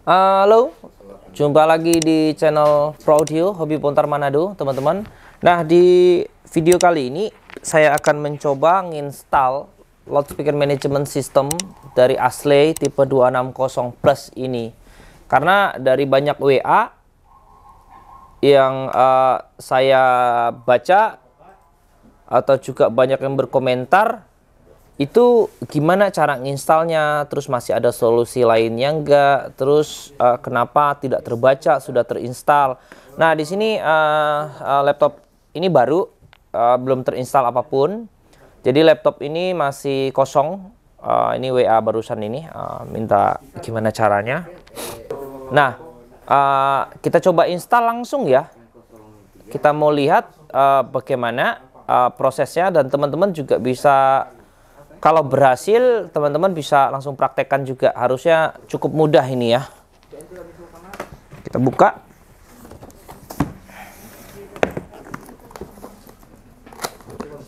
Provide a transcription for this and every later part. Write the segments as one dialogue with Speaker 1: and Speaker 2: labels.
Speaker 1: Halo, jumpa lagi di channel Audio Hobi Pontar Manado, teman-teman. Nah, di video kali ini saya akan mencoba menginstal loudspeaker management system dari Asley tipe 260 Plus ini. Karena dari banyak WA yang uh, saya baca atau juga banyak yang berkomentar itu gimana cara nginstalnya? Terus masih ada solusi lainnya enggak terus uh, kenapa tidak terbaca sudah terinstall? Nah di sini uh, uh, laptop ini baru uh, belum terinstall apa pun. Jadi laptop ini masih kosong. Uh, ini WA barusan ini uh, minta gimana caranya. Nah uh, kita coba install langsung ya. Kita mau lihat uh, bagaimana uh, prosesnya dan teman-teman juga bisa kalau berhasil teman-teman bisa langsung praktekkan juga. Harusnya cukup mudah ini ya. Kita buka.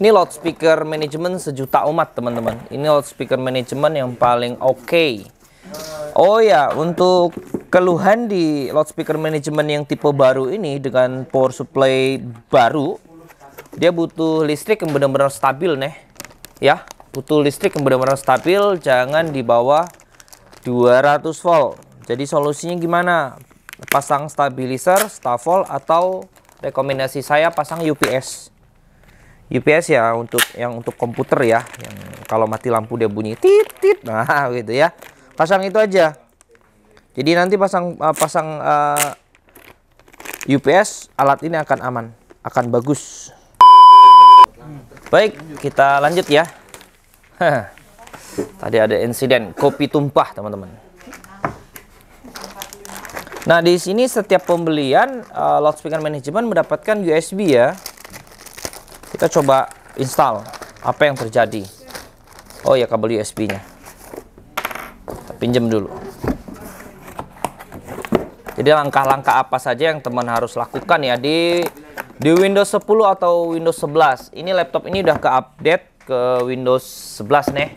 Speaker 1: Ini loudspeaker manajemen sejuta umat teman-teman. Ini loudspeaker manajemen yang paling oke. Okay. oh ya untuk keluhan di loudspeaker manajemen yang tipe baru ini dengan power supply baru dia butuh listrik yang benar-benar stabil nih ya butuh listrik yang benar-benar stabil jangan di bawah 200 volt. Jadi solusinya gimana? Pasang stabilizer stafol atau rekomendasi saya pasang UPS UPS ya untuk yang untuk komputer ya yang kalau mati lampu dia bunyi tit tit nah gitu ya. Pasang itu aja. Jadi nanti pasang uh, pasang uh, eh, UPS alat ini akan aman akan bagus. Baik kita lanjut ya Tadi ada insiden kopi tumpah, teman-teman. Nah, di sini setiap pembelian uh, loudspeaker manajemen mendapatkan USB ya. Kita coba install apa yang terjadi. Oh ya, kabel USB-nya. Kita pinjam dulu. Jadi langkah-langkah apa saja yang teman harus lakukan ya di di Windows 10 atau Windows 11. Ini laptop ini udah ke-update ke Windows 11 nih.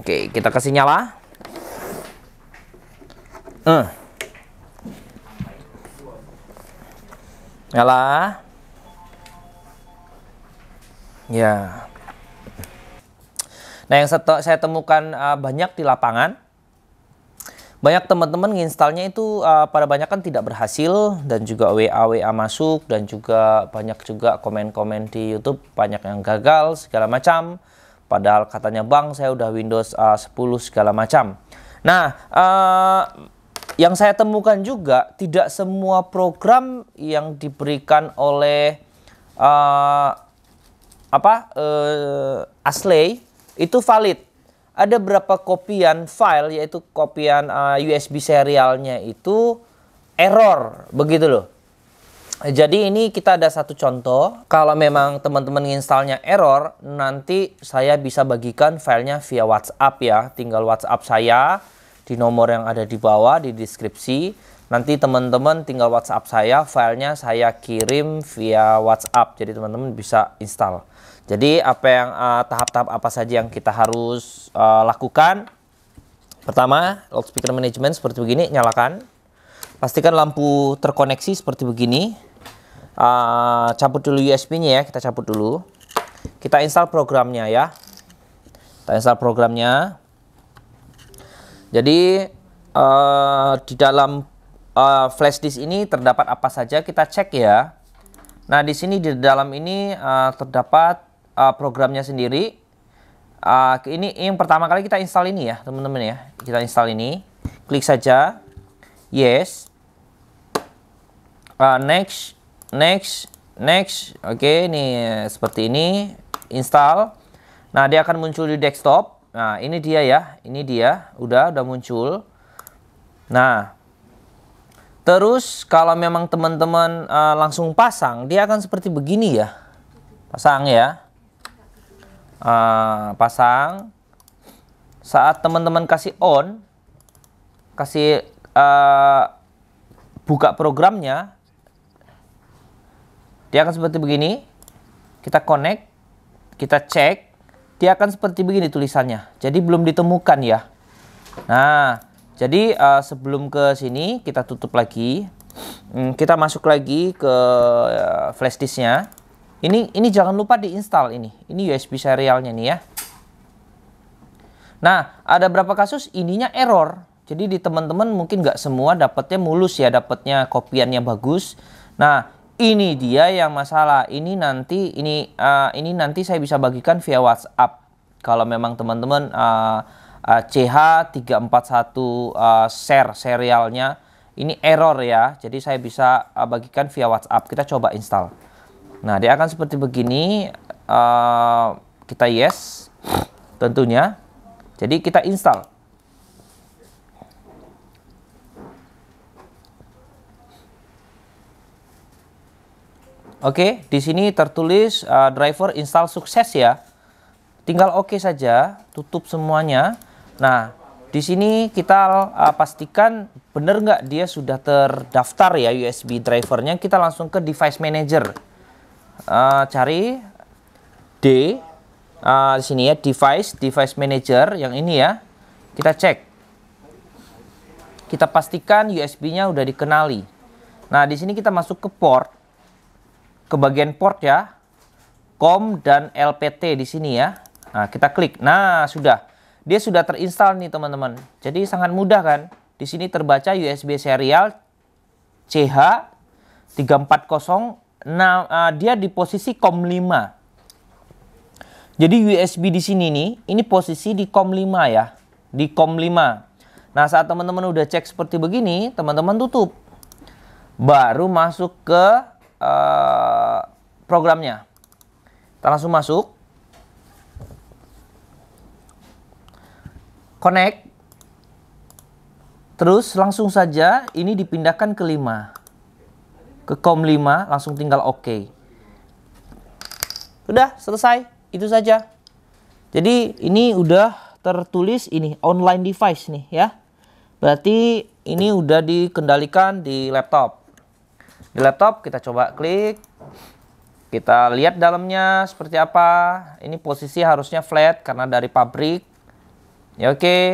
Speaker 1: Oke, kita kasih nyala. Uh. Nyala. Ya. Nah, yang saya temukan uh, banyak di lapangan banyak teman-teman nginstalnya itu uh, pada banyak kan tidak berhasil dan juga WA WA masuk dan juga banyak juga komen-komen di YouTube banyak yang gagal segala macam. Padahal katanya bang saya udah Windows uh, 10 segala macam. Nah uh, yang saya temukan juga tidak semua program yang diberikan oleh uh, apa uh, itu valid ada berapa kopian file yaitu kopian uh, USB serialnya itu error begitu loh. Jadi ini kita ada satu contoh. Kalau memang teman-teman installnya error, nanti saya bisa bagikan filenya via WhatsApp ya. Tinggal WhatsApp saya di nomor yang ada di bawah di deskripsi. Nanti teman-teman tinggal WhatsApp saya, filenya saya kirim via WhatsApp. Jadi teman-teman bisa install. Jadi apa yang eh, tahap-tahap uh, apa saja yang kita harus uh, lakukan? Pertama, loudspeaker management seperti begini, nyalakan. Pastikan lampu terkoneksi seperti begini. Uh, cabut dulu USB-nya ya, kita cabut dulu. Kita install programnya ya. Kita install programnya. Jadi uh, di dalam uh, flash disk ini terdapat apa saja kita cek ya. Nah di sini di dalam ini uh, terdapat uh, programnya sendiri. Uh, ini yang pertama kali kita install ini ya, teman-teman ya. Kita install ini. Klik saja. Yes. Uh, next, next, next. Oke, okay, ini seperti ini. Install. Nah, dia akan muncul di desktop. Nah, ini dia ya. Ini dia. Udah, udah muncul. Nah, terus kalau memang teman-teman uh, langsung pasang, dia akan seperti begini ya. Pasang ya uh, pasang saat teman-teman kasih on kasih uh, buka programnya dia akan seperti begini kita connect kita cek dia akan seperti begini tulisannya jadi belum ditemukan ya nah Jadi uh, sebelum ke sini kita tutup lagi. Hmm, kita masuk lagi ke uh, flash disknya. Ini ini jangan lupa diinstal ini. Ini USB serialnya nih ya. Nah, ada berapa kasus ininya error. Jadi di teman-teman mungkin nggak semua dapatnya mulus ya, dapatnya kopiannya bagus. Nah, ini dia yang masalah. Ini nanti ini uh, ini nanti saya bisa bagikan via WhatsApp. Kalau memang teman-teman uh, uh, CH341 uh, share serialnya ini error ya. Jadi saya bisa uh, bagikan via WhatsApp. Kita coba install. Nah, dia akan seperti begini. Uh, kita yes tentunya. Jadi kita install. Oke, di sini tertulis uh, driver install sukses ya. Tinggal oke okay saja, tutup semuanya. Nah, di sini kita uh, pastikan benar nggak dia sudah terdaftar ya USB drivernya. Kita langsung ke device manager. Uh, cari D uh, di sini ya device device manager yang ini ya. Kita cek. Kita pastikan USB-nya udah dikenali. Nah di sini kita masuk ke port. Ke bagian port ya. COM dan LPT di sini ya. Nah kita klik. Nah sudah. Dia sudah terinstall nih teman-teman. Jadi sangat mudah kan? Di sini terbaca USB serial CH 340 nah uh, dia di posisi COM 5 jadi USB di sini nih, ini posisi di COM 5 ya. Di COM 5. Nah, saat teman-teman udah cek seperti begini, teman-teman tutup. Baru masuk ke uh, programnya. Kita langsung masuk. Connect. Terus langsung saja ini dipindahkan ke 5. Ke COM 5, langsung tinggal. OK. Udah, selesai. Itu saja. Jadi ini udah tertulis ini online device nih ya. Berarti ini udah dikendalikan di laptop. Di laptop kita coba klik. Kita lihat dalamnya seperti apa. Ini posisi harusnya flat karena dari pabrik. Ya oke. Okay.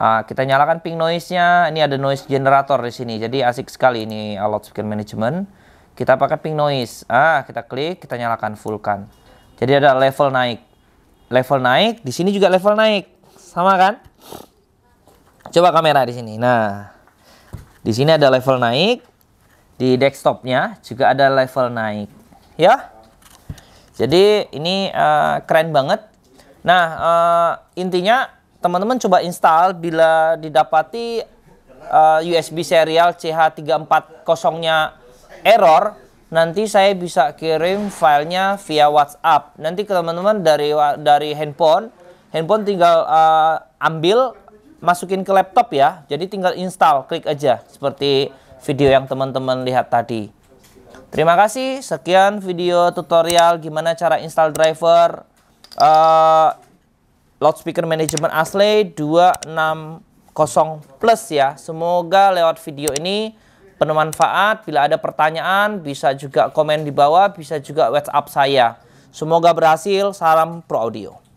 Speaker 1: Nah, kita nyalakan ping noise-nya. Ini ada noise generator di sini. Jadi asik sekali ini loudspeaker management. Kita pakai ping noise. Ah, kita klik, kita nyalakan fullkan. Jadi ada level naik. Level naik, di sini juga level naik. Sama kan? Coba kamera di sini. Nah, di sini ada level naik. Di desktopnya juga ada level naik. Ya. Jadi ini uh, keren banget. Nah, uh, intinya teman-teman coba install bila didapati uh, eh, USB serial CH340-nya error, nanti saya bisa kirim filenya via WhatsApp. Nanti ke teman-teman dari dari handphone, handphone tinggal uh, ambil, masukin ke laptop ya. Jadi tinggal install, klik aja seperti video yang teman-teman lihat tadi. Terima kasih. Sekian video tutorial gimana cara install driver uh, loudspeaker management Ashley 260 plus ya. Semoga lewat video ini bermanfaat. Bila ada pertanyaan, bisa juga komen di bawah, bisa juga WhatsApp saya. Semoga berhasil. Salam Pro Audio.